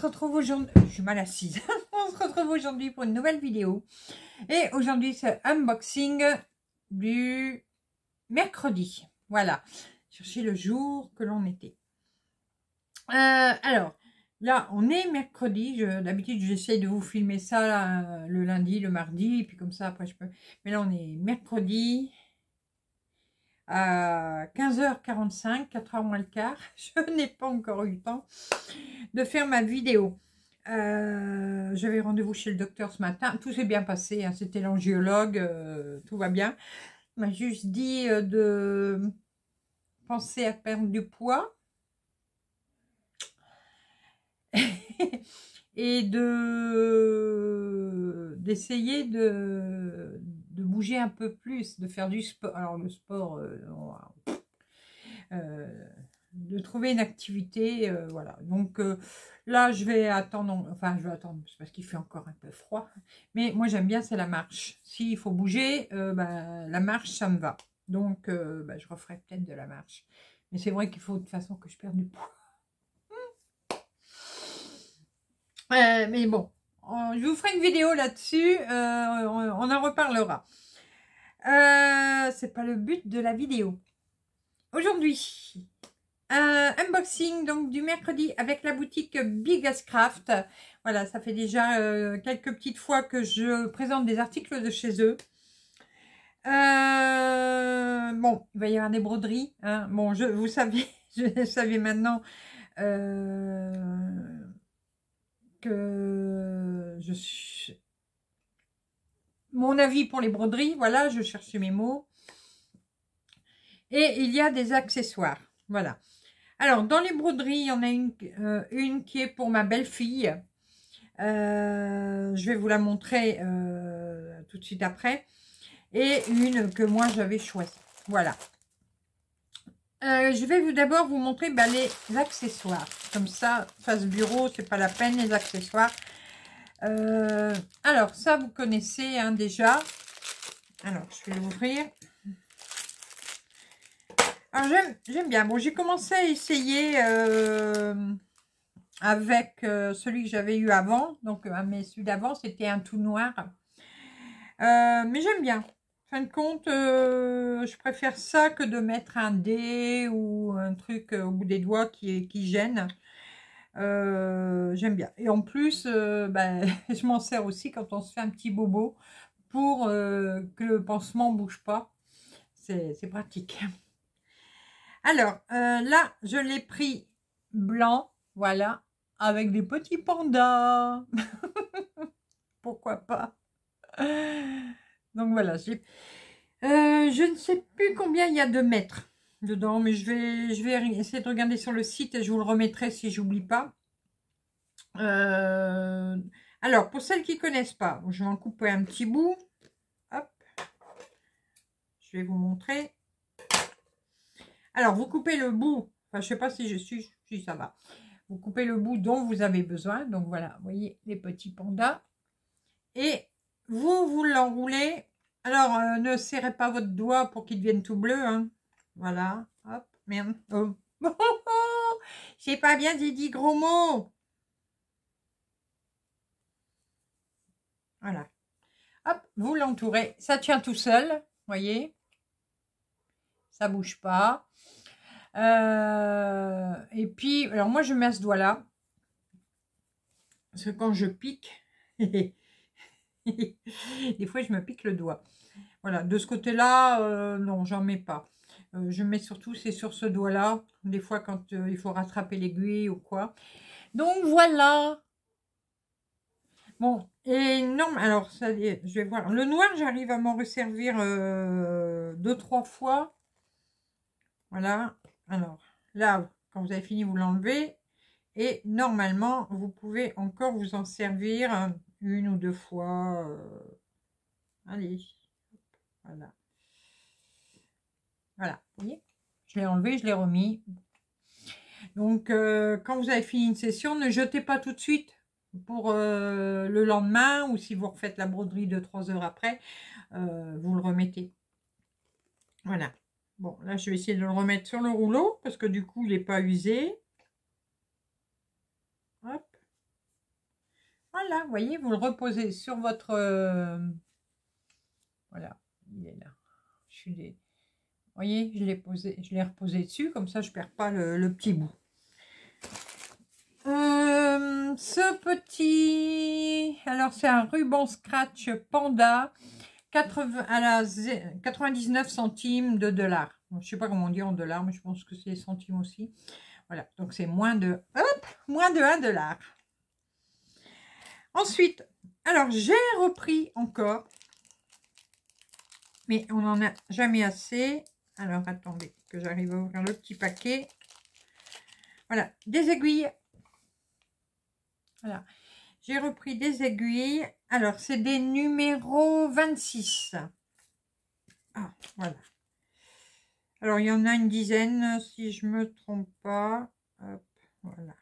se retrouve aujourd'hui, je suis mal assise, on se retrouve aujourd'hui pour une nouvelle vidéo. Et aujourd'hui c'est unboxing du mercredi. Voilà, chercher le jour que l'on était. Euh, alors, là on est mercredi, d'habitude j'essaye de vous filmer ça euh, le lundi, le mardi, et puis comme ça après je peux... Mais là on est mercredi, à 15h45, 4h moins le quart. Je n'ai pas encore eu le temps de faire ma vidéo. Euh, J'avais rendez-vous chez le docteur ce matin. Tout s'est bien passé. Hein. C'était l'angiologue. Euh, tout va bien. Il m'a juste dit euh, de penser à perdre du poids. et de d'essayer de de bouger un peu plus, de faire du sport. Alors le sport, euh, euh, de trouver une activité, euh, voilà. Donc là, je vais attendre, enfin je vais attendre, parce qu'il fait encore un peu froid. Mais moi j'aime bien, c'est la marche. S'il faut bouger, ben, la marche, ça me va. Donc ben, je referai peut-être de la marche. Mais c'est vrai qu'il faut de toute façon que je perde du poids. mais bon, je vous ferai une vidéo là-dessus, euh, on, en reparlera. Euh, c'est pas le but de la vidéo. Aujourd'hui, un unboxing donc du mercredi avec la boutique Bigascraft. Voilà, ça fait déjà euh, quelques petites fois que je présente des articles de chez eux. bon, il va y avoir des broderies. Hein. Bon, je, vous savez, je savais maintenant Mon avis pour les broderies, voilà, je cherchais mes mots. Et il y a des accessoires, voilà. Alors, dans les broderies, il y en a une, euh, qui est pour ma belle-fille. Euh, je vais vous la montrer euh, tout de suite après. Et une que moi, j'avais choisie. Voilà. Je vais vous d'abord vous montrer bah, les accessoires. Comme ça, face bureau, c'est pas la peine, les accessoires. Euh, alors, ça, vous connaissez hein, déjà. Alors, je vais l'ouvrir. Alors, j'aime bien. Bon, j'ai commencé à essayer euh, avec euh, celui que j'avais eu avant. Donc, mais celui d'avant, c'était un tout noir. mais j'aime bien. Fin de compte, je préfère ça que de mettre un dé ou un truc au bout des doigts qui, qui gêne. Euh, j'aime bien. Et en plus, euh, ben, je m'en sers aussi quand on se fait un petit bobo pour euh, que le pansement bouge pas. C'est pratique. Alors, là, je l'ai pris blanc, voilà, avec des petits pandas. Pourquoi pas? Donc voilà, je ne sais plus combien il y a de mètres dedans, mais je vais, essayer de regarder sur le site et je vous le remettrai si j'oublie pas. Euh, alors, pour celles qui ne connaissent pas, je vais en couper un petit bout. Hop. Je vais vous montrer. Alors, vous coupez le bout. Enfin, je sais pas si je suis, si ça va. Vous coupez le bout dont vous avez besoin. Donc, voilà, vous voyez les petits pandas. Et vous, vous l'enroulez. Alors, euh, ne serrez pas votre doigt pour qu'il devienne tout bleu. Hein. Voilà. Hop. Merde. Oh. J'ai pas bien dit gros mots. Voilà. Hop, vous l'entourez. Ça tient tout seul, voyez. Ça bouge pas. Euh, et puis, alors moi, je mets ce doigt-là. Parce que quand je pique, des fois, je me pique le doigt. Voilà, de ce côté-là, euh, non, j'en mets pas. Euh, je mets surtout, c'est sur ce doigt-là, des fois quand il faut rattraper l'aiguille ou quoi. Donc voilà. Bon, et non, alors, ça, je vais voir. Le noir, j'arrive à m'en resservir euh, deux, trois fois. Voilà. Alors, là, quand vous avez fini, vous l'enlevez. Et normalement, vous pouvez encore vous en servir une ou deux fois. Euh, allez. Voilà. Voilà, vous voyez Je l'ai enlevé, je l'ai remis. Donc, euh, quand vous avez fini une session, ne jetez pas tout de suite pour euh, le lendemain ou si vous refaites la broderie de 3 heures après, vous le remettez. Voilà. Bon, là, je vais essayer de le remettre sur le rouleau parce que du coup, il n'est pas usé. Hop. Voilà, vous voyez, vous le reposez sur votre... euh, Voilà, il est là. Vous voyez, je l'ai reposé dessus, comme ça je perds pas le, petit bout. Euh, ce petit... Alors, c'est un ruban scratch panda 80, à la zé- 99 centimes de dollars. Bon, je sais pas comment on dit en dollars, mais je pense que c'est centimes aussi. Voilà, donc c'est moins de... Hop Moins de 1 dollar. Ensuite, alors j'ai repris encore, mais on n'en a jamais assez. Alors attendez que j'arrive à ouvrir le petit paquet. Voilà, des aiguilles. Voilà, j'ai repris des aiguilles. Alors c'est des numéros 26. Ah, voilà. Alors il y en a une dizaine, si je me trompe pas. Voilà.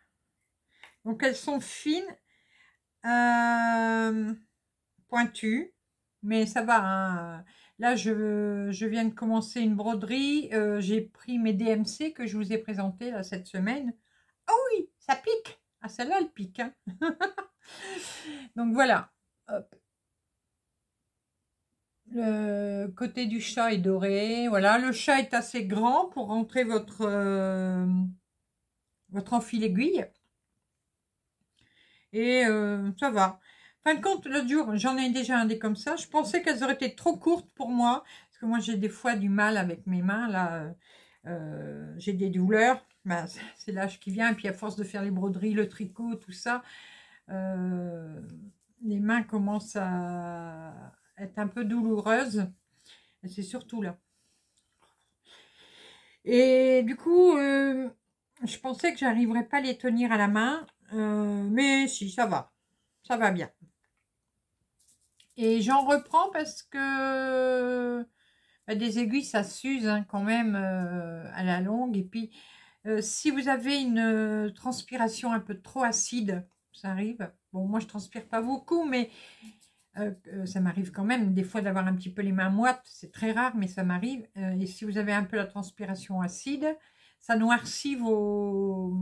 Donc elles sont fines, euh, pointues, mais ça va. hein. Là, je, viens de commencer une broderie. euh, J'ai pris mes DMC que je vous ai présenté là, cette semaine. Ah oui, ça pique. Ah, celle-là, elle pique. hein. Donc voilà. Le côté du chat est doré. Voilà, le chat est assez grand pour rentrer votre, euh, votre enfil aiguille. Et euh, ça va. Fin de compte, l'autre jour, j'en ai déjà un des comme ça. Je pensais qu'elles auraient été trop courtes pour moi. Parce que moi, j'ai des fois du mal avec mes mains. Là, euh, euh, j'ai des douleurs. Ben, c'est- l'âge qui vient. Et puis, à force de faire les broderies, le tricot, tout ça, les mains commencent à être un peu douloureuses. C'est surtout là. Et du coup, je pensais que j'arriverais pas à les tenir à la main. Euh, mais si, ça va. Ça va bien. Et j'en reprends parce que bah, des aiguilles, ça s'use hein, quand même euh, à la longue. Et puis, euh, si vous avez une transpiration un peu trop acide, ça arrive. Bon, moi, je transpire pas beaucoup, mais ça m'arrive quand même des fois d'avoir un petit peu les mains moites. C'est très rare, mais ça m'arrive. Et si vous avez un peu la transpiration acide, ça noircit vos,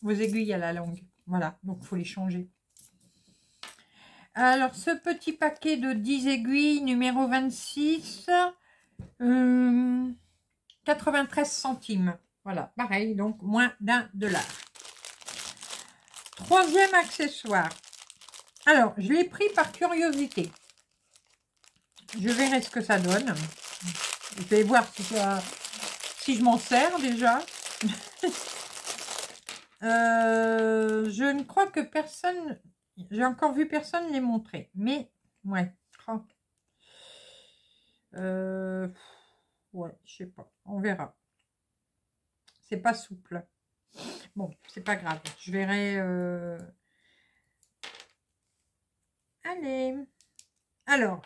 vos aiguilles à la longue. Voilà, donc il faut les changer. Alors, ce petit paquet de 10 aiguilles, numéro 26, euh, 93 centimes. Voilà, pareil, donc moins d'un dollar. Troisième accessoire. Alors, je l'ai pris par curiosité. Je verrai ce que ça donne. Je vais voir si je m'en sers déjà. Euh, je ne crois que personne... J'ai encore vu personne les montrer. Mais, ouais. Euh, ouais, je sais pas. On verra. C'est pas souple. Bon, c'est pas grave. Je verrai... euh, Allez. Alors,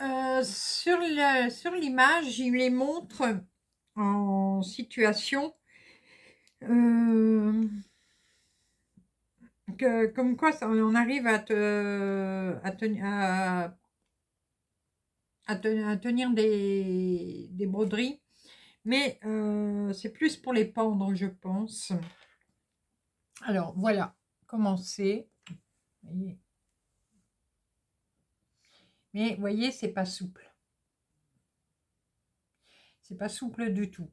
euh, sur la- sur l'image, il les montre en situation euh, que, comme quoi ça- on arrive à, te, à, teni- à- à te- à tenir des, broderies, mais euh, c'est plus pour les pendre, je pense. Alors, voilà comment c'est? Voyez. Mais voyez, c'est pas souple. C'est pas souple du tout.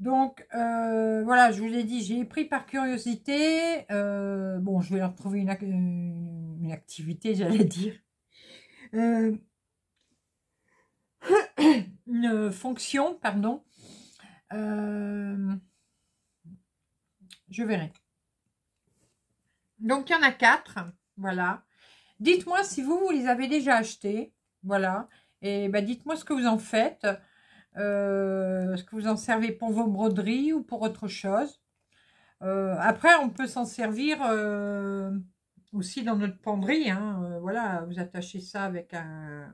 Donc euh, voilà, je vous l'ai dit, j'ai pris par curiosité. Euh, bon, je vais leur trouver une, une activité, j'allais dire. Euh, une fonction, pardon. Euh, je verrai. Donc il y en a quatre. Voilà. Dites-moi si vous, vous les avez déjà achetés. Voilà. Et ben, dites-moi ce que vous en faites. Euh, Est-ce que vous en servez pour vos broderies ou pour autre chose? Euh, Après, on peut s'en servir euh, aussi dans notre penderie. hein. Voilà, vous attachez ça avec un,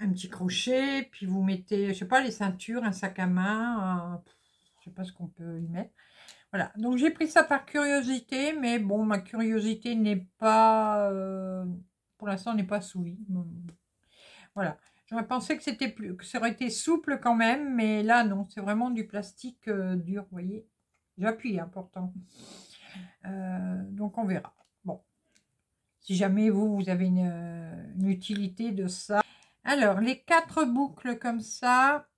un petit crochet. Puis vous mettez, je sais pas, les ceintures, un sac à main. un- je sais pas ce qu'on peut y mettre. Voilà, donc j'ai pris ça par curiosité, mais bon, ma curiosité n'est pas, pour l'instant, n'est pas assouvie. Voilà, j'aurais pensé que c'était plus, que ça aurait été souple quand même, mais là non, c'est vraiment du plastique euh, dur, voyez. J'appuie, important. donc on verra. Bon, si jamais vous, vous avez une, une utilité de ça. Alors, les quatre boucles comme ça,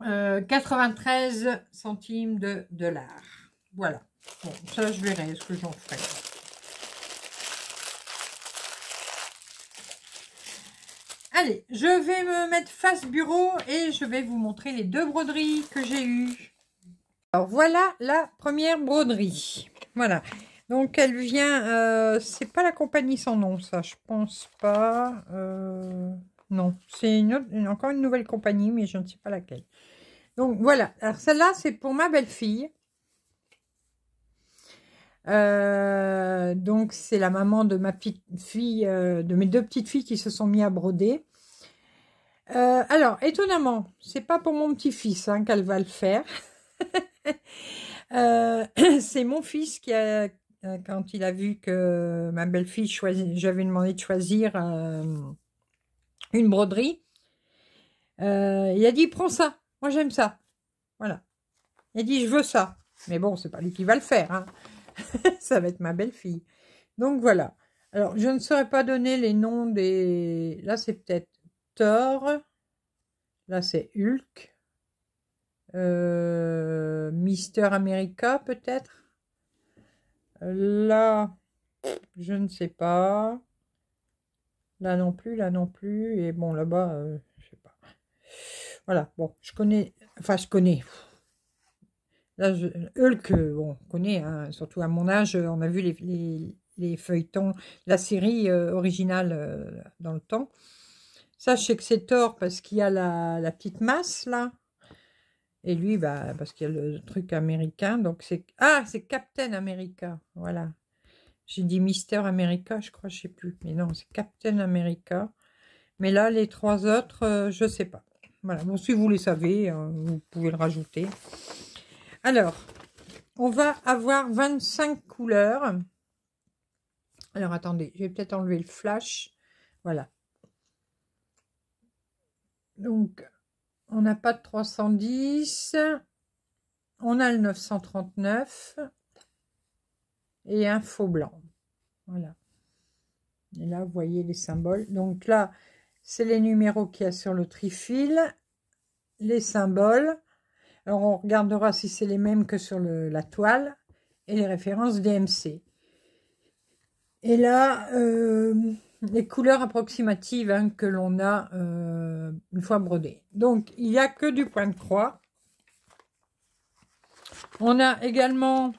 93 euh, centimes de dollars. Voilà. Bon, ça, je verrai ce que j'en ferai. Allez, je vais me mettre face bureau et je vais vous montrer les deux broderies que j'ai eues. Alors, voilà la première broderie. Voilà. Donc, elle vient... Euh, c'est pas la compagnie sans nom, ça. Je pense pas. Euh, non, c'est encore une nouvelle compagnie, mais je ne sais pas laquelle. Donc voilà, alors celle-là, c'est pour ma belle-fille. Euh, donc c'est la maman de ma petite fille, euh, de mes deux petites filles qui se sont mis à broder. Euh, alors, étonnamment, c'est pas pour mon petit-fils hein, qu'elle va le faire. c'est mon fils qui a, quand il a vu que ma belle-fille choisit, j'avais demandé de choisir une broderie, il a dit prends ça. Moi, j'aime ça. Voilà. Il dit, je veux ça. Mais bon, c'est pas lui qui va le faire. Hein. ça va être ma belle-fille. Donc, voilà. Alors, je ne saurais pas donner les noms des... Là, c'est peut-être Thor. Là, c'est Hulk. Euh, Mister America, peut-être. Là, je ne sais pas. Là non plus, là non plus. Et bon, là-bas, euh, voilà, bon, je connais, enfin, je connais. Là, je, Hulk, bon, on connaît, hein, surtout à mon âge, on a vu les, les, feuilletons, la série euh, originale euh, dans le temps. Sais que c'est tort parce qu'il y a la, la, petite masse, là. Et lui, bah, parce qu'il y a le truc américain. Donc, c'est... Ah, c'est Captain America. Voilà. J'ai dit Mister America, je crois, je sais plus. Mais non, c'est Captain America. Mais là, les trois autres, euh, je sais pas. Voilà, bon, si vous les savez, hein, vous pouvez le rajouter. Alors, on va avoir 25 couleurs. Alors, attendez, je vais peut-être enlever le flash. Voilà. Donc, on n'a pas de 310. On a le 939. Et un faux blanc. Voilà. Et là, vous voyez les symboles. Donc là, c'est les numéros qu'il y a sur le trifil, les symboles. Alors, on regardera si c'est les mêmes que sur la toile et les références DMC. Et là, euh, les couleurs approximatives hein, que l'on a euh, une fois brodé. Donc, il n'y a que du point de croix. On a également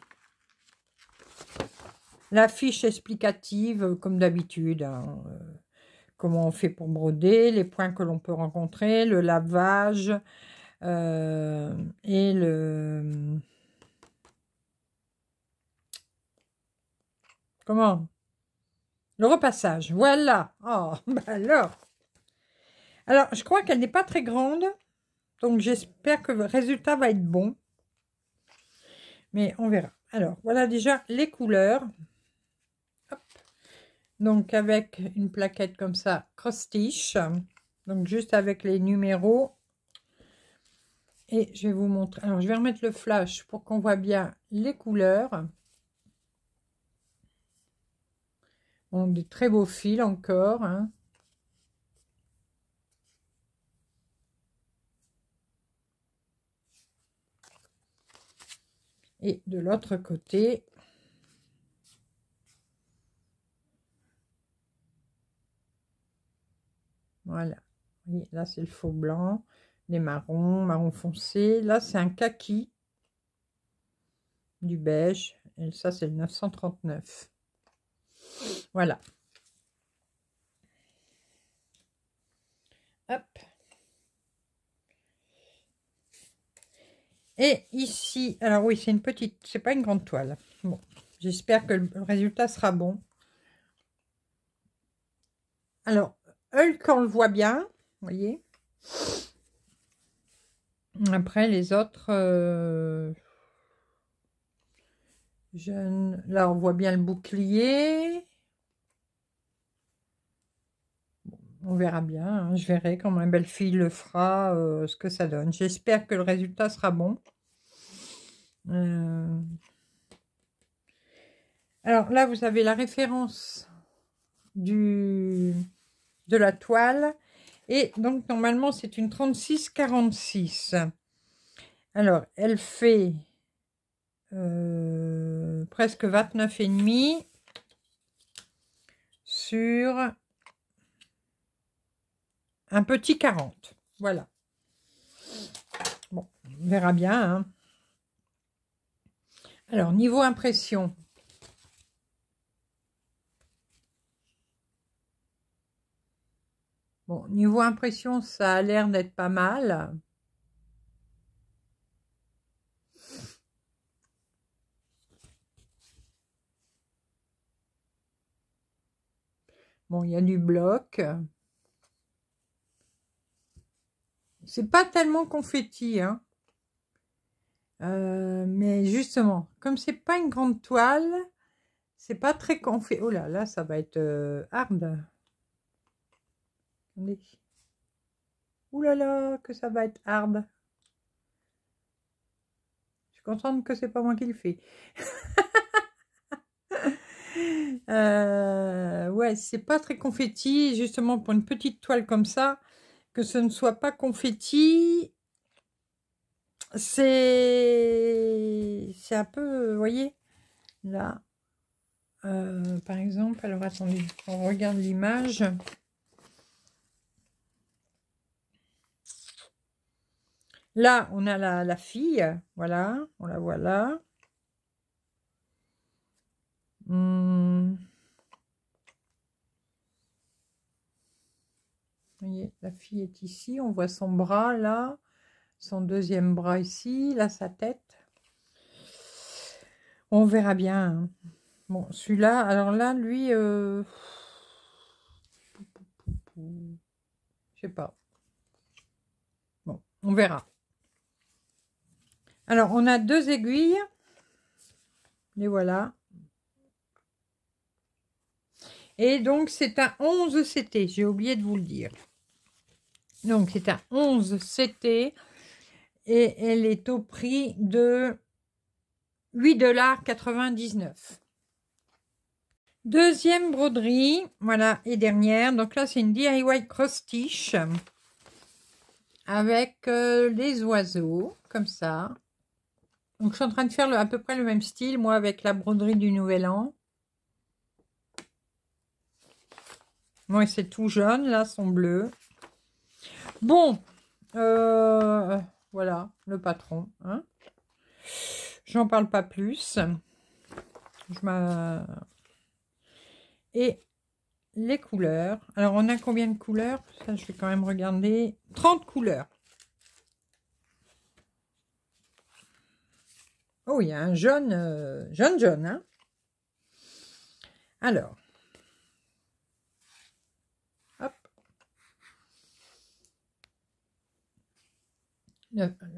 la fiche explicative, comme d'habitude. Hein, euh, comment on fait pour broder, les points que l'on peut rencontrer, le lavage euh, et le... Comment? Le repassage, voilà. Oh, bah alors. Alors, je crois qu'elle n'est pas très grande, donc j'espère que le résultat va être bon. Mais on verra. Alors, voilà déjà les couleurs. Donc avec une plaquette comme ça, cross-stitch. Donc juste avec les numéros. Et je vais vous montrer. Alors je vais remettre le flash pour qu'on voit bien les couleurs. Bon, des très beaux fils encore. Hein. Et de l'autre côté, Voilà. là, c'est le faux blanc, les marrons, marron foncé. Là, c'est un kaki, du beige. Et ça, c'est le 939. Voilà. Hop. Et ici, alors oui, c'est une petite, c'est pas une grande toile. Bon, j'espère que le résultat sera bon. Alors, Hulk, on le voit bien, vous voyez. Après, les autres... Euh, là, on voit bien le bouclier. on verra bien. Hein. Je verrai comment ma belle-fille le fera, euh, ce que ça donne. J'espère que le résultat sera bon. Euh, Alors là, vous avez la référence du, de la toile. Et donc, normalement, c'est une 36-46. Alors, elle fait euh, presque 29,5 sur un petit 40. Voilà. Bon, on verra bien. Hein. Alors, niveau impression. Bon, niveau impression, ça a l'air d'être pas mal. Bon, il y a du bloc. C'est pas tellement confetti, hein. Euh, mais justement, comme c'est pas une grande toile, c'est pas très confetti. Oh là, là, ça va être euh, hard. Attendez. Ouh là là, que ça va être hard. Je suis contente que c'est pas moi qui le fais. Euh, ouais, c'est pas très confetti, justement pour une petite toile comme ça, que ce ne soit pas confetti, c'est c'est un peu, vous voyez, là, euh, par exemple, alors attendez, on regarde l'image. Là, on a la, la fille, voilà, on la voit là. Hmm. Vous voyez, la fille est ici, on voit son bras là, son deuxième bras ici, là sa tête. On verra bien. Hein. Bon, celui-là, alors là, lui, euh... je sais pas. Bon, on verra. Alors, on a deux aiguilles. Les voilà. Et donc, c'est un 11 CT. J'ai oublié de vous le dire. Donc, c'est un 11 CT. Et elle est au prix de 8,99$. Deuxième broderie, voilà, et dernière. Donc là, c'est une DIY cross-stitch avec euh, les oiseaux, comme ça. Donc, je suis en train de faire à peu près le même style, moi, avec la broderie du Nouvel An. Moi, c'est tout jaune, là, son bleu. Bon, euh, voilà, le patron. Hein. J'en parle pas plus. Je Et les couleurs. Alors, on a combien de couleurs? Je vais quand même regarder. 30 couleurs. Oh, il y a un jaune, euh, jaune, jaune. Hein Alors,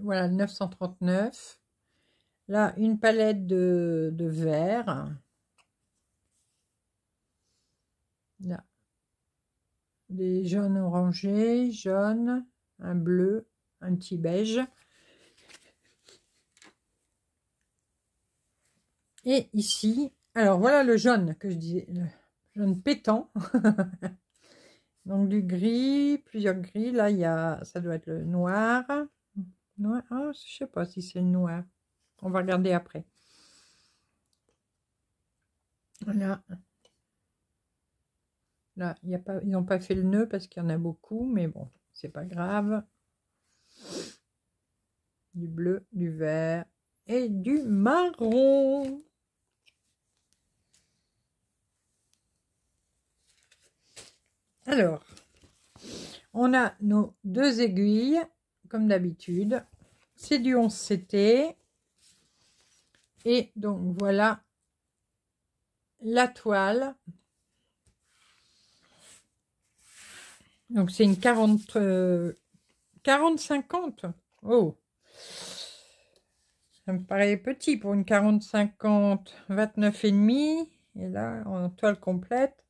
voilà, 939. Là, une palette de, de vert. Là. Des jaunes orangés, jaunes, un bleu, un petit beige. Et ici, alors voilà le jaune que je disais, le jaune pétant. Donc du gris, plusieurs gris. Là, il y ça doit être le noir. Noir. Ah, je sais pas si c'est le noir. On va regarder après. Là, a pas, ils n'ont pas fait le nœud parce qu'il y en a beaucoup, mais bon, c'est pas grave. Du bleu, du vert et du marron. Alors, on a nos deux aiguilles comme d'habitude. C'est du 11 CT. Et donc voilà la toile. Donc c'est une 40 40 50. Oh. Ça me paraît petit pour une 40 50 29 et demi et là en toile complète.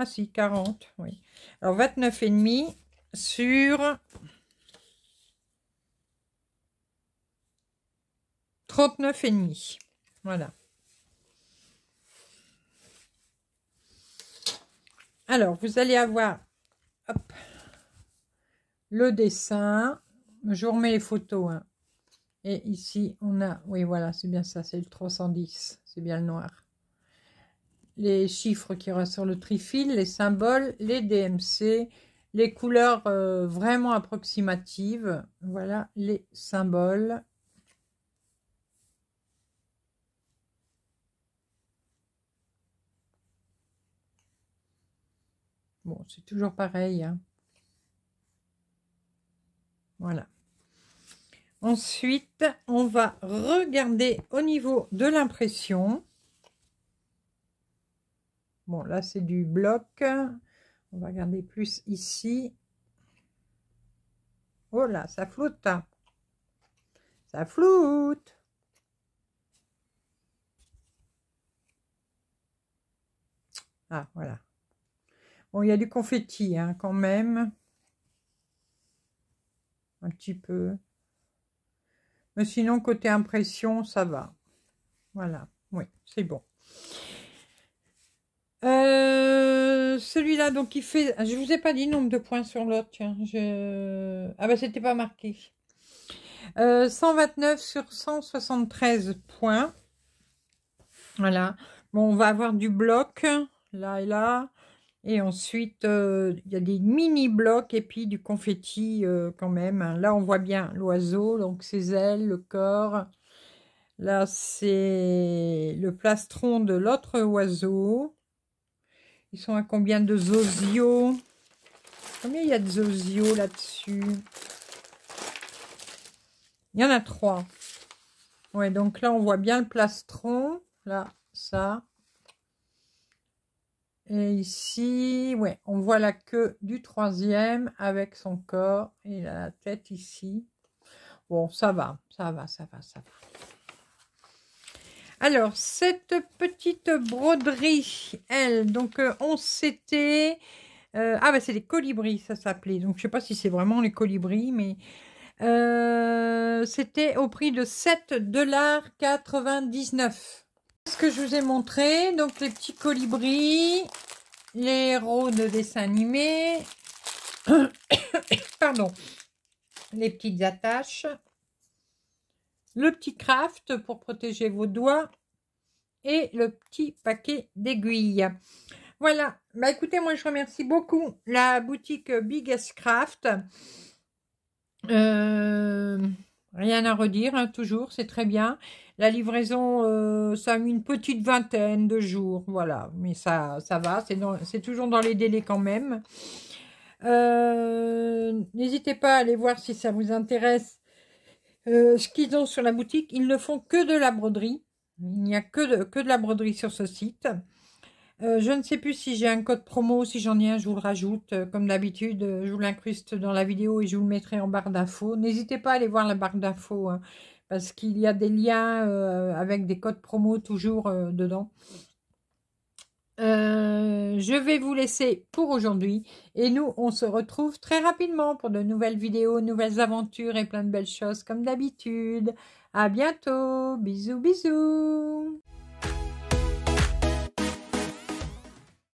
Ah si, 40, oui. Alors 29,5 sur 39,5. Voilà. Alors, vous allez avoir le dessin. Je vous remets les photos. Hein. Et ici, on a... Oui, voilà, c'est bien ça, c'est le 310. C'est bien le noir. Les chiffres qui restent sur le trifil, les symboles, les DMC, les couleurs euh, vraiment approximatives. Voilà les symboles. Bon, c'est toujours pareil. Hein. Voilà. Ensuite, on va regarder au niveau de l'impression. Bon, là, c'est du bloc. On va regarder plus ici. Oh là, ça floute. Ça floute. Ah, voilà. Bon, il y a du confetti hein, quand même. Un petit peu. Mais sinon, côté impression, ça va. Voilà. Oui, c'est bon. Euh, celui-là, donc, il fait... Je vous ai pas dit nombre de points sur l'autre. Je... Ah bah, c'était pas marqué. 129 euh, sur 173 points. Voilà. Bon, on va avoir du bloc, là et là. Et ensuite, euh, il y a des mini-blocs et puis du confetti quand même. Là, on voit bien l'oiseau, donc ses ailes, le corps. Là, c'est le plastron de l'autre oiseau. Ils sont à combien de zozio? Combien il y a de zozio là-dessus? Il y en a trois. Ouais, donc là, on voit bien le plastron. Là, ça. Et ici, ouais, on voit la queue du troisième avec son corps et la tête ici. Bon, ça va, ça va, ça va, ça va. Alors, cette petite broderie, elle, donc euh, on s'était... Euh, ah, bah c'est les colibris, ça s'appelait. Donc, je sais pas si c'est vraiment les colibris, mais... Euh, c'était au prix de 7,99$ ce que je vous ai montré. Donc, les petits colibris, les héros de dessin animé. Pardon. Les petites attaches. Le petit craft pour protéger vos doigts. Et le petit paquet d'aiguilles. Voilà. Bah écoutez, moi je remercie beaucoup la boutique Biggest Craft. Euh, rien à redire, hein, toujours, c'est très bien. La livraison, euh, ça a mis une petite vingtaine de jours, voilà. Mais ça, ça va, c'est toujours dans les délais quand même. Euh, n'hésitez pas à aller voir si ça vous intéresse euh, ce qu'ils ont sur la boutique. Ils ne font que de la broderie. Il n'y a que de, la broderie sur ce site. je ne sais plus si j'ai un code promo, si j'en ai un, je vous le rajoute. comme d'habitude, je vous l'incruste dans la vidéo et je vous le mettrai en barre d'infos. N'hésitez pas à aller voir la barre d'infos. Hein parce qu'il y a des liens euh, avec des codes promo toujours euh, dedans. Euh, je vais vous laisser pour aujourd'hui et nous on se retrouve très rapidement pour de nouvelles vidéos, nouvelles aventures et plein de belles choses comme d'habitude. À bientôt, bisous bisous